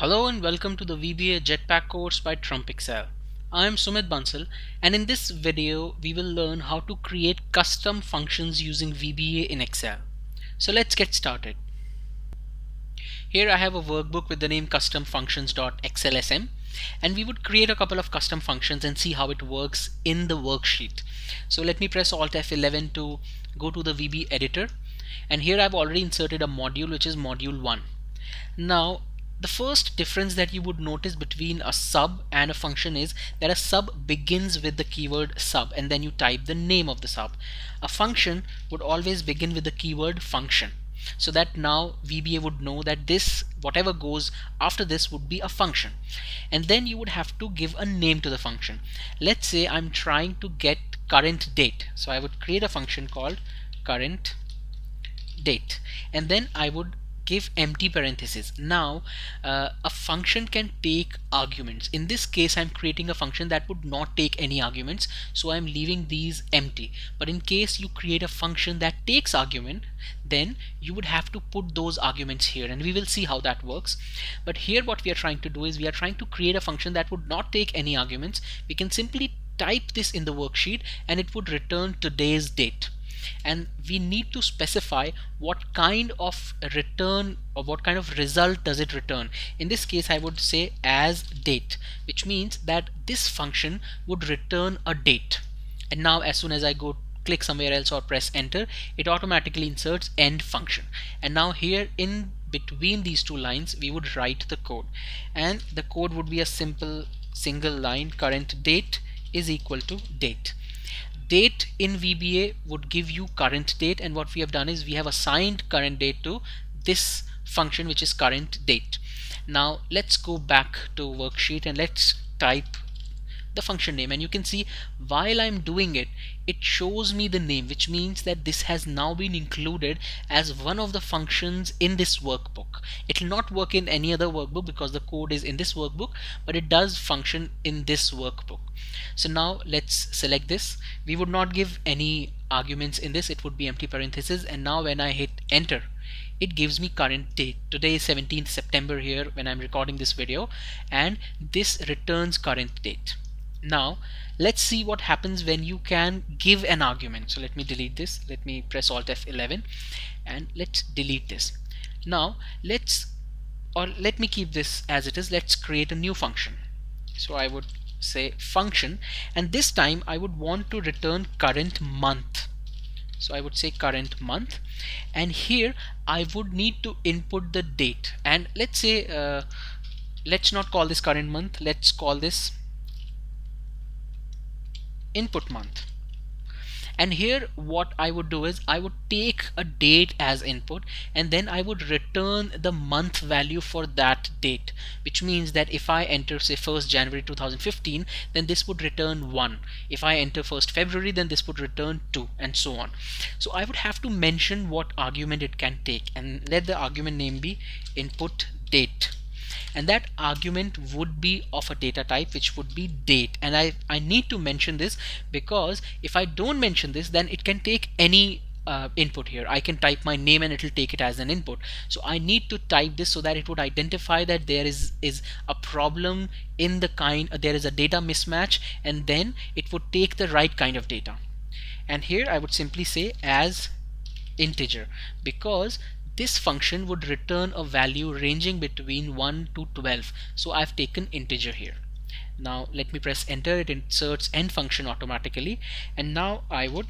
Hello and welcome to the VBA Jetpack course by Trump Excel. I am Sumit Bansal and in this video we will learn how to create custom functions using VBA in Excel. So let's get started. Here I have a workbook with the name customfunctions.xlsm and we would create a couple of custom functions and see how it works in the worksheet. So let me press Alt F11 to go to the VB editor and here I've already inserted a module which is module 1. Now the first difference that you would notice between a sub and a function is that a sub begins with the keyword sub and then you type the name of the sub. A function would always begin with the keyword function. So that now VBA would know that this whatever goes after this would be a function. And then you would have to give a name to the function. Let's say I'm trying to get current date. So I would create a function called current date. And then I would give empty parentheses. Now uh, a function can take arguments. In this case I'm creating a function that would not take any arguments so I'm leaving these empty. But in case you create a function that takes argument then you would have to put those arguments here and we will see how that works. But here what we are trying to do is we are trying to create a function that would not take any arguments. We can simply type this in the worksheet and it would return today's date and we need to specify what kind of return or what kind of result does it return. In this case I would say as date which means that this function would return a date. And now as soon as I go click somewhere else or press enter it automatically inserts end function. And now here in between these two lines we would write the code. And the code would be a simple single line. Current date is equal to date. Date in VBA would give you current date. And what we have done is we have assigned current date to this function which is current date. Now let's go back to worksheet and let's type the function name and you can see while I'm doing it it shows me the name which means that this has now been included as one of the functions in this workbook. It will not work in any other workbook because the code is in this workbook but it does function in this workbook. So now let's select this. We would not give any arguments in this. It would be empty parentheses. And now when I hit enter it gives me current date. Today is 17th September here when I'm recording this video. And this returns current date now let's see what happens when you can give an argument. So let me delete this. Let me press alt F11 and let's delete this. Now let's or let me keep this as it is. Let's create a new function. So I would say function. And this time I would want to return current month. So I would say current month. And here I would need to input the date. And let's say uh, let's not call this current month. Let's call this input month. And here what I would do is I would take a date as input and then I would return the month value for that date which means that if I enter say 1st January 2015 then this would return 1 if I enter 1st February then this would return 2 and so on. So I would have to mention what argument it can take and let the argument name be input date and that argument would be of a data type which would be date. And I, I need to mention this because if I don't mention this then it can take any uh, input here. I can type my name and it will take it as an input. So I need to type this so that it would identify that there is is a problem in the kind uh, there is a data mismatch and then it would take the right kind of data. And here I would simply say as integer because this function would return a value ranging between 1 to 12 so I've taken integer here. Now let me press enter. It inserts end function automatically. And now I would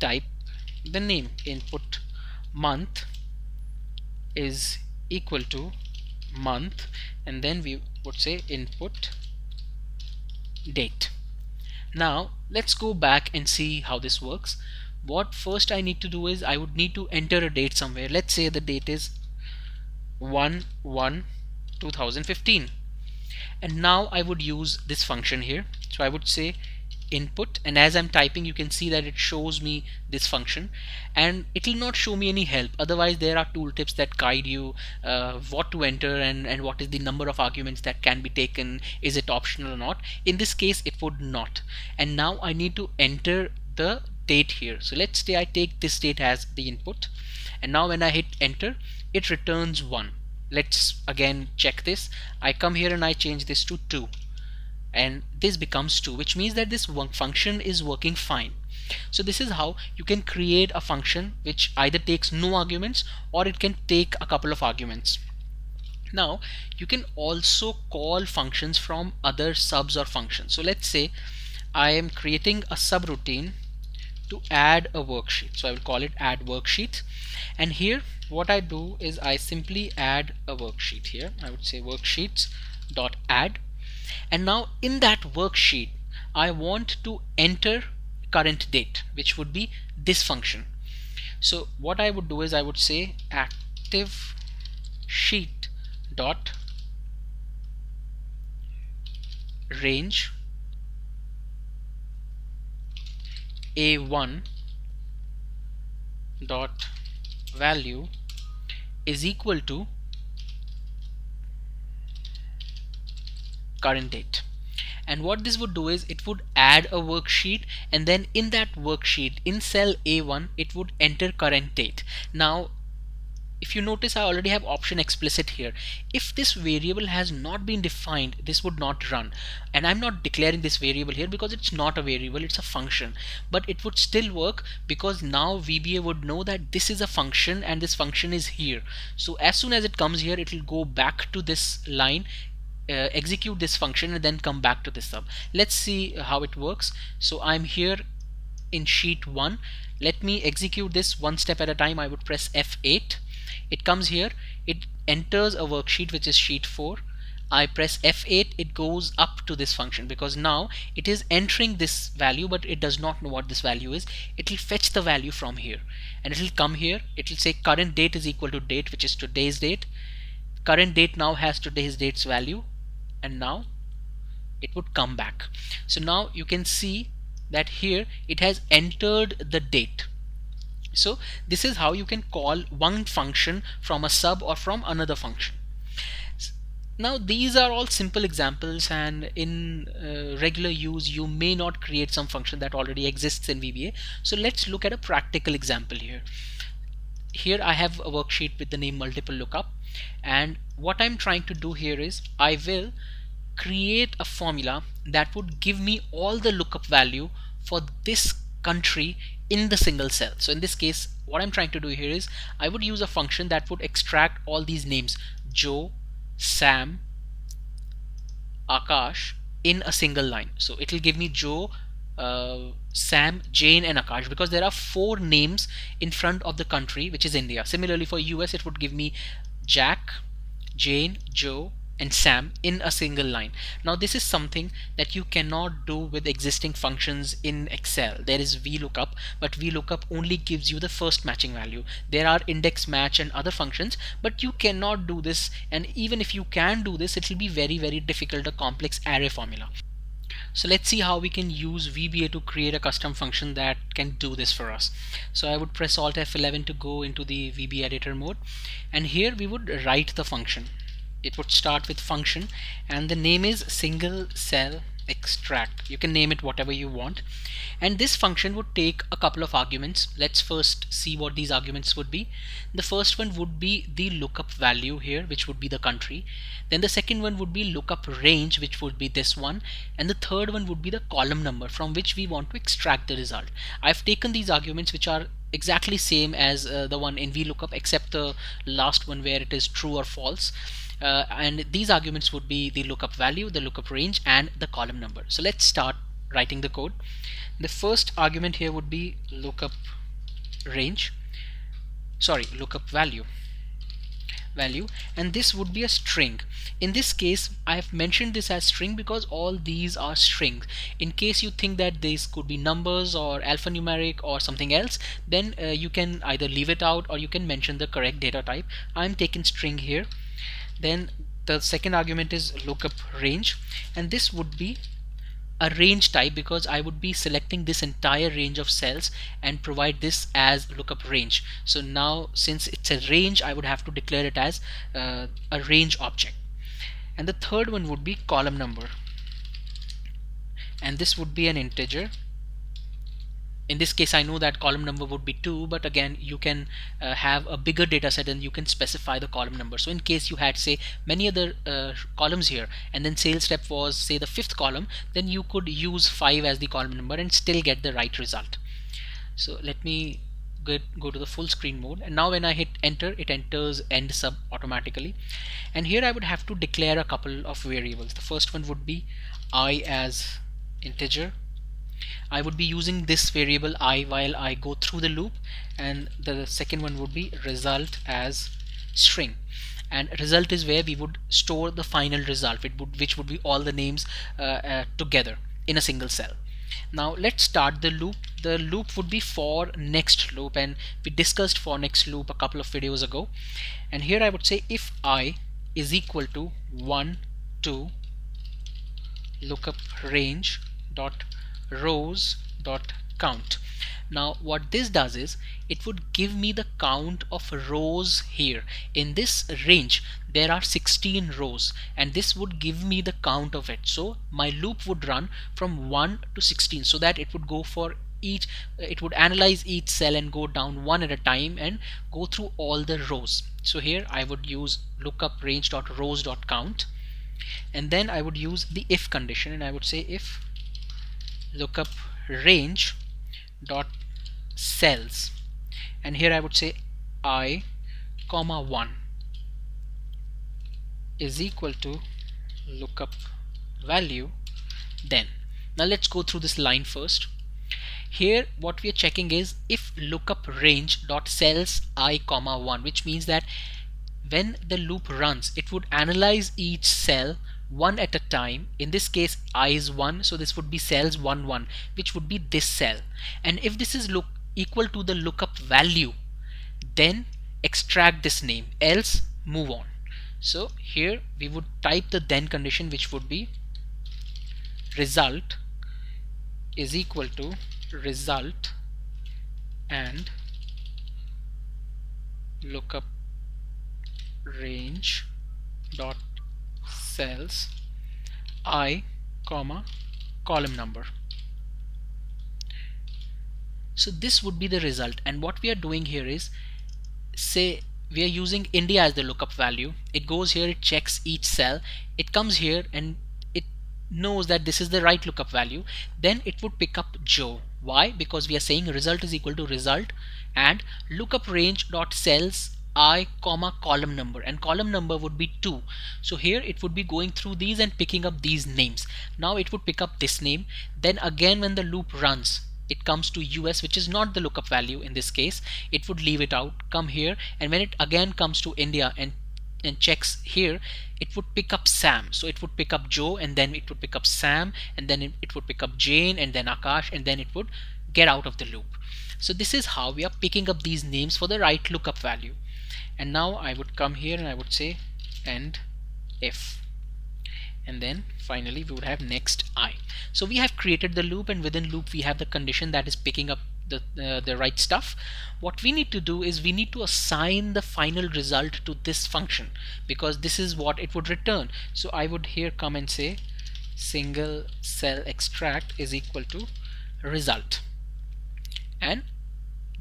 type the name. Input month is equal to month. And then we would say input date. Now let's go back and see how this works what first I need to do is I would need to enter a date somewhere. Let's say the date is 1 1 2015 and now I would use this function here. So I would say input and as I'm typing you can see that it shows me this function. And it will not show me any help. Otherwise there are tooltips that guide you uh, what to enter and, and what is the number of arguments that can be taken is it optional or not. In this case it would not. And now I need to enter the date here. So let's say I take this date as the input. And now when I hit enter it returns 1 let's again check this. I come here and I change this to 2 and this becomes 2 which means that this function is working fine. So this is how you can create a function which either takes no arguments or it can take a couple of arguments. Now you can also call functions from other subs or functions. So let's say I am creating a subroutine to add a worksheet. So I will call it add worksheet. And here what I do is I simply add a worksheet here. I would say worksheets dot add and now in that worksheet I want to enter current date which would be this function. So what I would do is I would say active sheet dot range a1 dot value is equal to current date. And what this would do is it would add a worksheet and then in that worksheet in cell A1 it would enter current date. Now if you notice I already have option explicit here. If this variable has not been defined this would not run. And I'm not declaring this variable here because it's not a variable it's a function. But it would still work because now VBA would know that this is a function and this function is here. So as soon as it comes here it will go back to this line uh, execute this function and then come back to this sub. Let's see how it works. So I'm here in sheet 1 let me execute this one step at a time. I would press F8 it comes here. It enters a worksheet which is sheet 4 I press F8 it goes up to this function because now it is entering this value but it does not know what this value is. It will fetch the value from here. And it will come here. It will say current date is equal to date which is today's date. Current date now has today's date's value. And now it would come back. So now you can see that here it has entered the date so this is how you can call one function from a sub or from another function. Now these are all simple examples and in uh, regular use you may not create some function that already exists in VBA. So let's look at a practical example here. Here I have a worksheet with the name multiple lookup and what I'm trying to do here is I will create a formula that would give me all the lookup value for this country in the single cell. So in this case, what I'm trying to do here is I would use a function that would extract all these names Joe, Sam, Akash in a single line. So it will give me Joe, uh, Sam, Jane and Akash because there are four names in front of the country which is India. Similarly for US it would give me Jack, Jane, Joe, and Sam in a single line. Now this is something that you cannot do with existing functions in Excel. There is VLOOKUP, but VLOOKUP only gives you the first matching value. There are index match and other functions, but you cannot do this. And even if you can do this, it will be very, very difficult, a complex array formula. So let's see how we can use VBA to create a custom function that can do this for us. So I would press Alt F11 to go into the VB editor mode and here we would write the function it would start with function and the name is single cell extract. You can name it whatever you want. And this function would take a couple of arguments. Let's first see what these arguments would be. The first one would be the lookup value here which would be the country. Then the second one would be lookup range which would be this one. And the third one would be the column number from which we want to extract the result. I've taken these arguments which are exactly same as uh, the one in VLOOKUP except the last one where it is true or false uh, and these arguments would be the lookup value the lookup range and the column number. So let's start writing the code. The first argument here would be lookup range. Sorry lookup value. Value. And this would be a string. In this case I have mentioned this as string because all these are strings. In case you think that these could be numbers or alphanumeric or something else then uh, you can either leave it out or you can mention the correct data type. I'm taking string here then the second argument is lookup range. And this would be a range type because I would be selecting this entire range of cells and provide this as lookup range. So now since it's a range I would have to declare it as uh, a range object. And the third one would be column number. And this would be an integer in this case I know that column number would be 2 but again you can uh, have a bigger data set and you can specify the column number. So in case you had say many other uh, columns here and then sales rep was say the fifth column then you could use 5 as the column number and still get the right result. So let me get, go to the full screen mode. And now when I hit enter it enters end sub automatically. And here I would have to declare a couple of variables. The first one would be i as integer I would be using this variable i while I go through the loop and the second one would be result as string. And result is where we would store the final result it would, which would be all the names uh, uh, together in a single cell. Now let's start the loop. The loop would be for next loop and we discussed for next loop a couple of videos ago. And here I would say if i is equal to 1 2 lookup range dot rows dot count. Now what this does is it would give me the count of rows here. In this range there are 16 rows and this would give me the count of it. So my loop would run from 1 to 16 so that it would go for each it would analyze each cell and go down one at a time and go through all the rows. So here I would use lookup range dot rows dot count and then I would use the if condition and I would say if lookup range dot cells. And here I would say i comma 1 is equal to lookup value then. Now let's go through this line first. Here what we are checking is if lookup range dot cells i comma 1 which means that when the loop runs it would analyze each cell one at a time. In this case i is 1 so this would be cells 1 1 which would be this cell. And if this is look equal to the lookup value then extract this name. Else move on. So here we would type the then condition which would be result is equal to result and lookup range dot cells i comma column number. So this would be the result. And what we are doing here is say we are using India as the lookup value. It goes here it checks each cell. It comes here and it knows that this is the right lookup value. Then it would pick up Joe. Why? Because we are saying result is equal to result. And lookup range dot cells i comma column number. And column number would be 2 so here it would be going through these and picking up these names. Now it would pick up this name. Then again when the loop runs it comes to US which is not the lookup value in this case. It would leave it out come here. And when it again comes to India and and checks here it would pick up Sam. So it would pick up Joe and then it would pick up Sam and then it, it would pick up Jane and then Akash and then it would get out of the loop. So this is how we are picking up these names for the right lookup value and now I would come here and I would say end if and then finally we would have next i. So we have created the loop and within loop we have the condition that is picking up the, uh, the right stuff. What we need to do is we need to assign the final result to this function because this is what it would return. So I would here come and say single cell extract is equal to result. And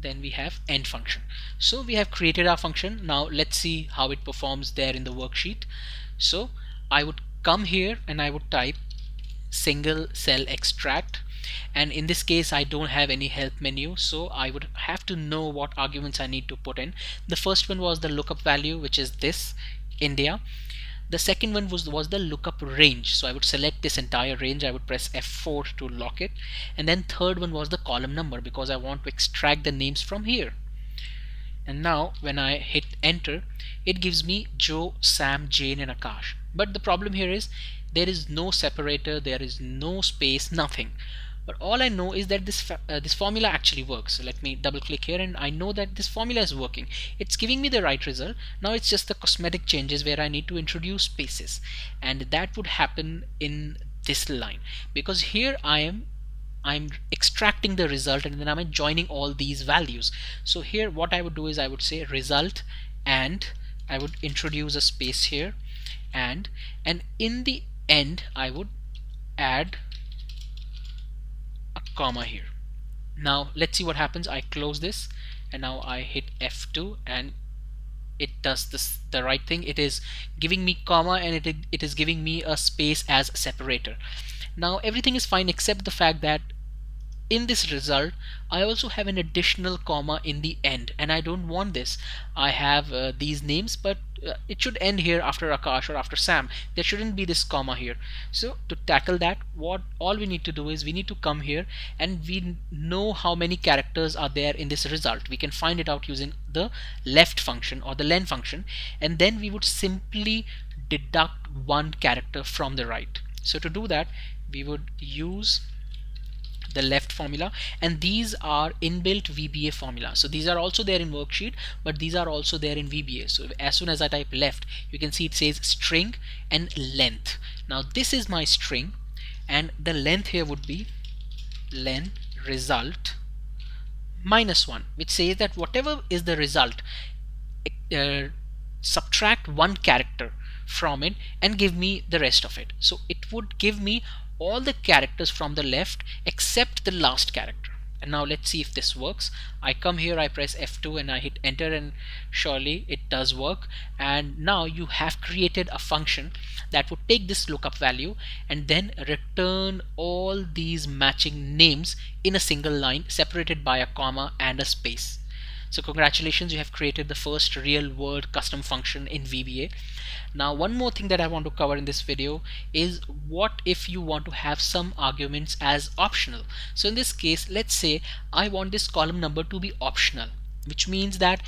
then we have end function. So we have created our function. Now let's see how it performs there in the worksheet. So I would come here and I would type single cell extract. And in this case I don't have any help menu. So I would have to know what arguments I need to put in. The first one was the lookup value which is this India the second one was, was the lookup range. So I would select this entire range. I would press F4 to lock it. And then third one was the column number because I want to extract the names from here. And now when I hit enter, it gives me Joe, Sam, Jane and Akash. But the problem here is there is no separator, there is no space, nothing but all I know is that this uh, this formula actually works. So let me double click here and I know that this formula is working. It's giving me the right result. Now it's just the cosmetic changes where I need to introduce spaces. And that would happen in this line. Because here I am I'm extracting the result and then I'm joining all these values. So here what I would do is I would say result and I would introduce a space here. And and in the end I would add comma here. Now let's see what happens. I close this and now I hit F2 and it does this the right thing. It is giving me comma and it, it is giving me a space as separator. Now everything is fine except the fact that in this result I also have an additional comma in the end and I don't want this. I have uh, these names but uh, it should end here after Akash or after Sam. There shouldn't be this comma here. So to tackle that what all we need to do is we need to come here and we know how many characters are there in this result. We can find it out using the left function or the len function and then we would simply deduct one character from the right. So to do that we would use the left formula. And these are inbuilt VBA formula. So these are also there in worksheet but these are also there in VBA so as soon as I type left you can see it says string and length. Now this is my string and the length here would be len result minus 1 which says that whatever is the result uh, subtract one character from it and give me the rest of it. So it would give me all the characters from the left except the last character. And now let's see if this works. I come here I press F2 and I hit enter and surely it does work. And now you have created a function that would take this lookup value and then return all these matching names in a single line separated by a comma and a space so congratulations, you have created the first real world custom function in VBA. Now one more thing that I want to cover in this video is what if you want to have some arguments as optional. So in this case, let's say I want this column number to be optional, which means that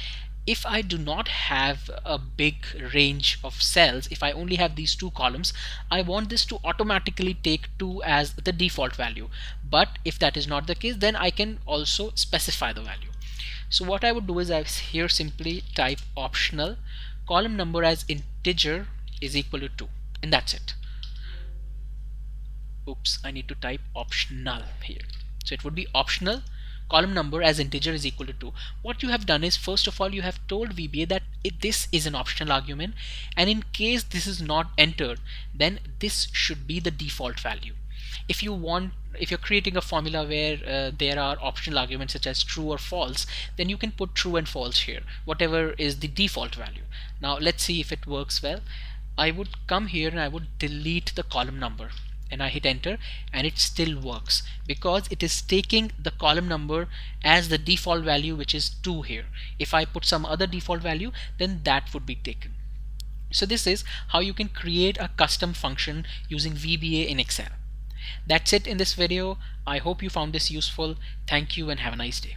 if I do not have a big range of cells, if I only have these two columns, I want this to automatically take 2 as the default value. But if that is not the case, then I can also specify the value. So what I would do is I here simply type optional column number as integer is equal to 2 and that's it. Oops, I need to type optional here. So it would be optional column number as integer is equal to 2. What you have done is first of all you have told VBA that it, this is an optional argument and in case this is not entered then this should be the default value if you want if you're creating a formula where uh, there are optional arguments such as true or false then you can put true and false here whatever is the default value. Now let's see if it works well. I would come here and I would delete the column number and I hit enter and it still works because it is taking the column number as the default value which is 2 here. If I put some other default value then that would be taken. So this is how you can create a custom function using VBA in Excel that's it in this video. I hope you found this useful. Thank you and have a nice day.